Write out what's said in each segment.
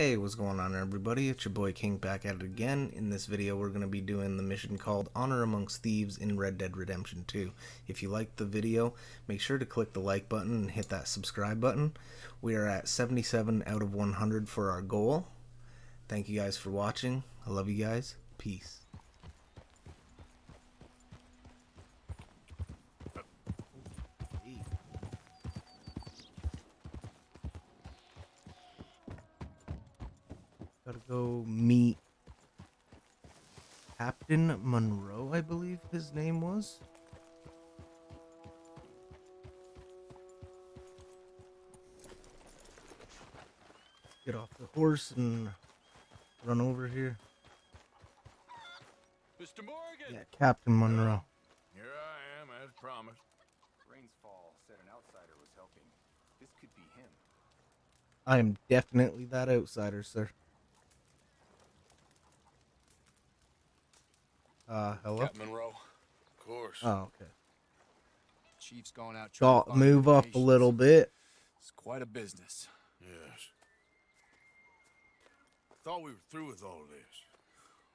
Hey, what's going on everybody? It's your boy Kink back at it again. In this video we're going to be doing the mission called Honor Amongst Thieves in Red Dead Redemption 2. If you liked the video, make sure to click the like button and hit that subscribe button. We are at 77 out of 100 for our goal. Thank you guys for watching. I love you guys. Peace. Gotta go meet Captain Monroe, I believe his name was. Get off the horse and run over here. Mr. Morgan! Yeah, Captain Monroe. Here I am, as promised. Rains Fall said an outsider was helping. This could be him. I am definitely that outsider, sir. Uh, hello? Captain Monroe. Of course. Oh, okay. Chief's gone out trying to move up a little bit. It's quite a business. Yes. Thought we were through with all this.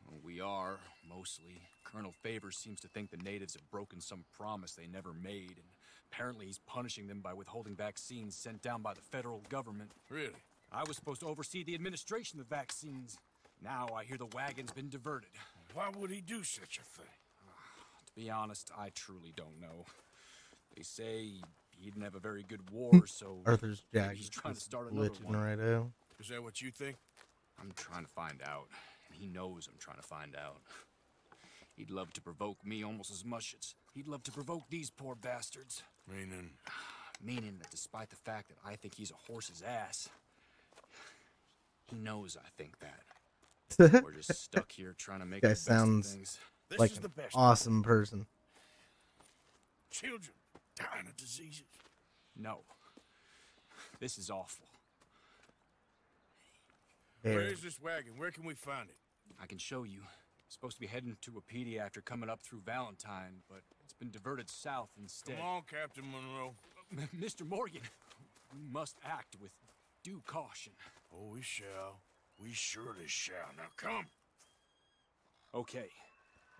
Well, we are, mostly. Colonel Favors seems to think the natives have broken some promise they never made, and apparently he's punishing them by withholding vaccines sent down by the federal government. Really? I was supposed to oversee the administration of vaccines. Now I hear the wagon's been diverted. Why would he do such a thing? Ah, to be honest, I truly don't know. They say he didn't have a very good war, hmm. so Arthur's Jack he's trying to just start another glitching one. right out. Is that what you think? I'm trying to find out, and he knows I'm trying to find out. He'd love to provoke me almost as much as he'd love to provoke these poor bastards. Meaning, ah, Meaning that despite the fact that I think he's a horse's ass, he knows I think that. We're just stuck here trying to make Guy the best sounds of things. this like is an the best. awesome person. Children dying of diseases. No. This is awful. Where There. is this wagon? Where can we find it? I can show you. Supposed to be heading to Wapiti after coming up through Valentine, but it's been diverted south instead. Come on, Captain Monroe. M- Mr. Morgan, we must act with due caution. Oh, we shall. We surely shall. Now come. Okay,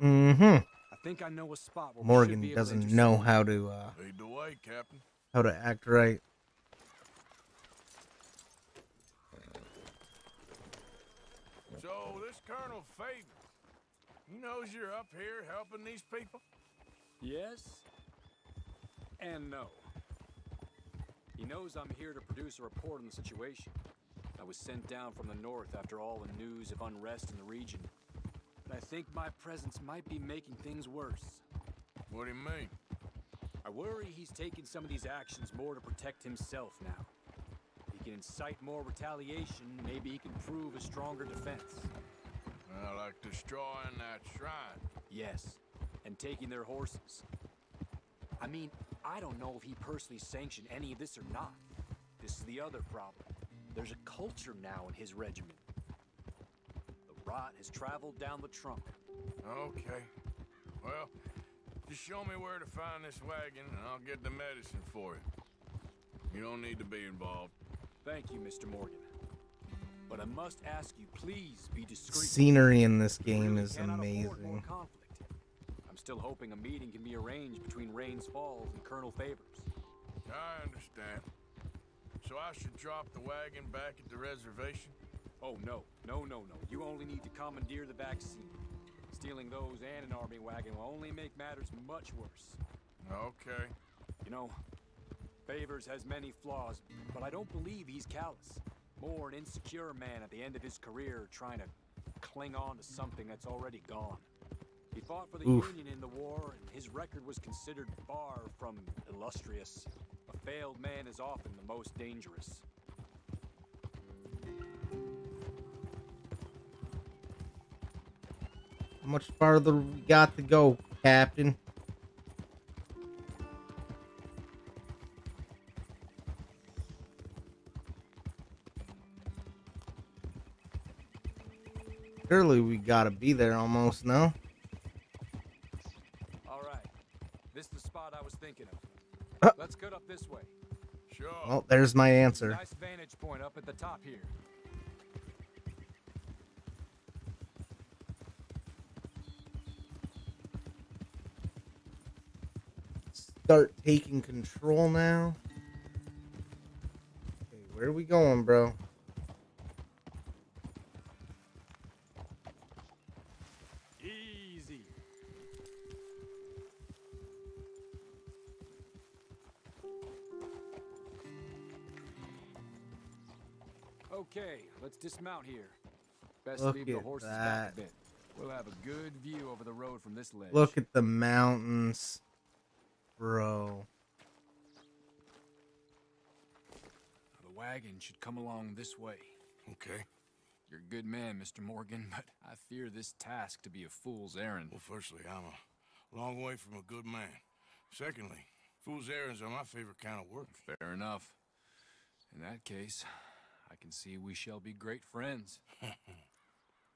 Mm-hmm. I think I know a spot where we should Morgan be able to doesn't know how to uh Lead the way, Captain. how to act right. So, this Colonel Favor, he knows you're up here helping these people? Yes and no. He knows I'm here to produce a report on the situation. Was sent down from the north after all the news of unrest in the region. But I think my presence might be making things worse. What do you mean? I worry he's taking some of these actions more to protect himself now. He can incite more retaliation, maybe he can prove a stronger defense. Well, like destroying that shrine. Yes, and taking their horses. I mean, I don't know if he personally sanctioned any of this or not. This is the other problem. There's a culture now in his regiment. The rot has traveled down the trunk. Okay. Well, just show me where to find this wagon and I'll get the medicine for you. You don't need to be involved. Thank you, Mr. Morgan. But I must ask you, please be discreet. Scenery in this game really is cannot afford more amazing. conflict. I'm still hoping a meeting can be arranged between Rains Falls and Colonel Favors. I understand. So I should drop the wagon back at the reservation? Oh, no. No, no, no. You only need to commandeer the vaccine. Stealing those and an army wagon will only make matters much worse. Okay. You know, Favors has many flaws, but I don't believe he's callous. More an insecure man at the end of his career trying to cling on to something that's already gone. He fought for the Oof. Union in the war, and his record was considered far from illustrious. A failed man is often the most dangerous. How much farther we got to go, Captain? Surely we gotta be there almost now. Oh. Let's cut up this way. Sure. Well, there's my answer. Nice vantage point up at the top here. Start taking control now. Okay, where are we going, bro? Let's dismount here. Best Look leave the at horses back that. a bit. We'll have a good view over the road from this ledge. Look at the mountains, bro. The wagon should come along this way. Okay. You're a good man, Mr. Morgan, but I fear this task to be a fool's errand. Well, firstly, I'm a long way from a good man. Secondly, fool's errands are my favorite kind of work. Fair enough. In that case, I can see we shall be great friends.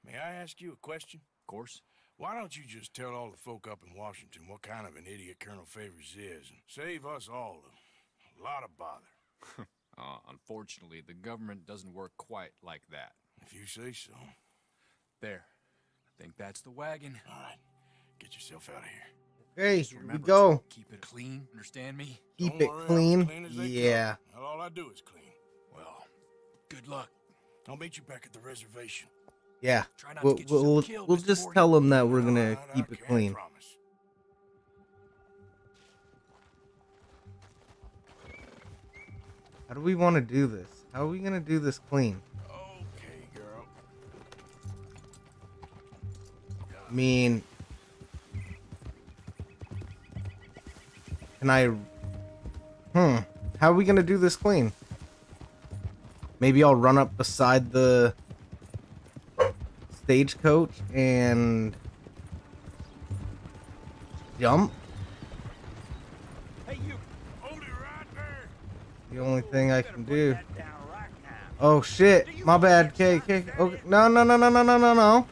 May I ask you a question? Of course. Why don't you just tell all the folk up in Washington what kind of an idiot Colonel Favors is and save us all a lot of bother? Uh, unfortunately, the government doesn't work quite like that. If you say so. There. I think that's the wagon. All right. Get yourself out of here. Okay, here we go. Keep it clean, understand me? Keep Don't it worry, clean. clean as they come. Yeah. Well, all I do is clean. Well, good luck. I'll meet you back at the reservation. Yeah. Try not We'll, to we'll, we'll just tell them that we're gonna right, I keep it clean. promise. How do we want to do this? How are we gonna do this clean? Okay, girl. I mean, can I? Hmm. How are we gonna do this clean? Maybe I'll run up beside the stagecoach and jump. Hey, you! Hold it right there. The only thing I can do. Right. Oh shit! My bad. Okay, okay. No, no, no, no, no, no, no, no.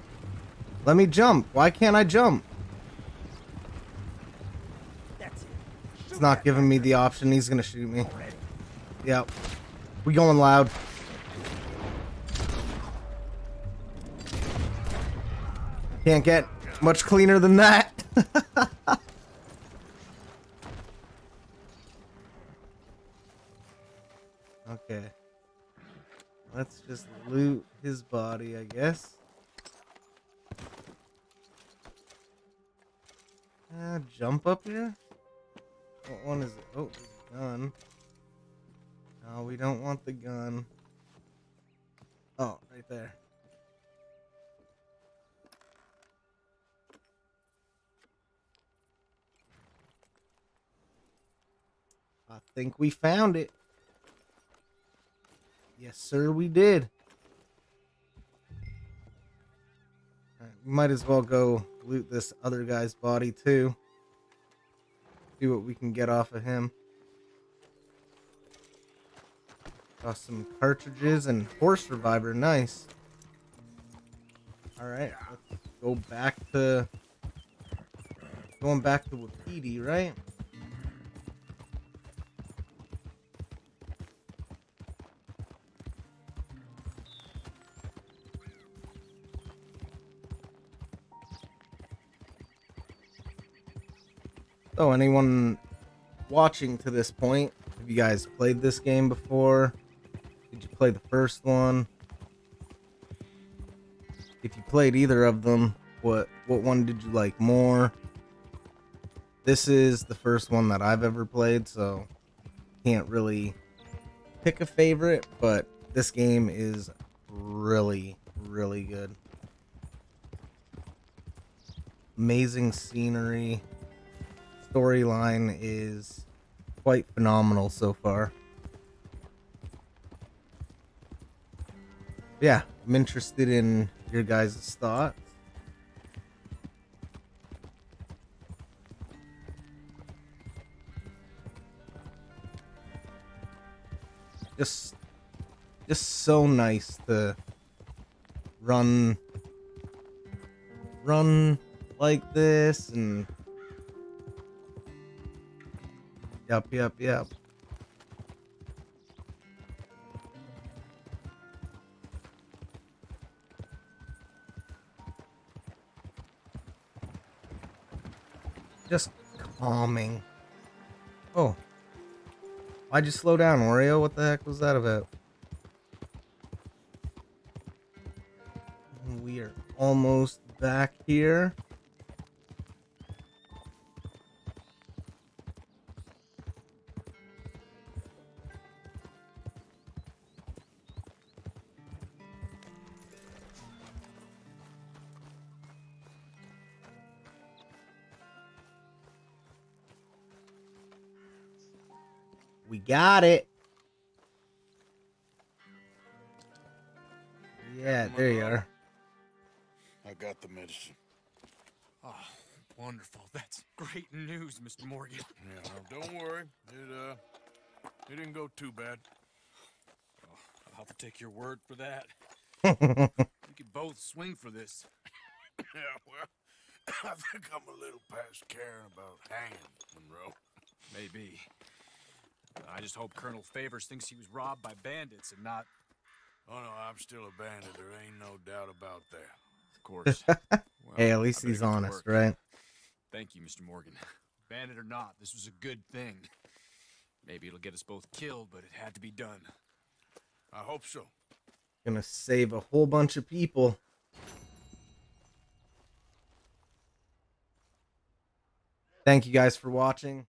Let me jump. Why can't I jump? That's it. It's not giving me the option. He's gonna shoot me. Yep. We going loud. Can't get much cleaner than that. okay. Let's just loot his body, I guess. Uh, jump up here? What one is it? Oh, gun. No, we don't want the gun. Oh, right there. I think we found it. Yes, sir, we did. Alright, we might as well go loot this other guy's body too. See what we can get off of him. Got some cartridges and horse reviver. Nice. Alright, let's go back to. Going back to Wapiti, right? So, anyone watching to this point, have you guys played this game before? Did you play the first one? If you played either of them, what what one did you like more? This is the first one that I've ever played, so can't really pick a favorite, but this game is really really good. Amazing scenery storyline is quite phenomenal so far. Yeah, I'm interested in your guys' thoughts. Just just so nice to run run like this and Yep, yep, yep. Just calming. Oh. Why'd you slow down, Oreo? What the heck was that about? We are almost back here. We got it. Yeah, there you are. I got the medicine. Oh, wonderful. That's great news, Mr. Morgan. Yeah, now don't worry. It uh, it didn't go too bad. I'll have to take your word for that. we could both swing for this. Yeah, well, I think I'm a little past caring about hanging, Monroe. Maybe. I just hope Colonel Favors thinks he was robbed by bandits and not, Oh no, I'm still a bandit. There ain't no doubt about that. of course. Well, hey, at least he's honest, work. right? Thank you, Mr. Morgan. Bandit or not, this was a good thing. Maybe it'll get us both killed, but it had to be done. I hope so. Gonna save a whole bunch of people. Thank you guys for watching.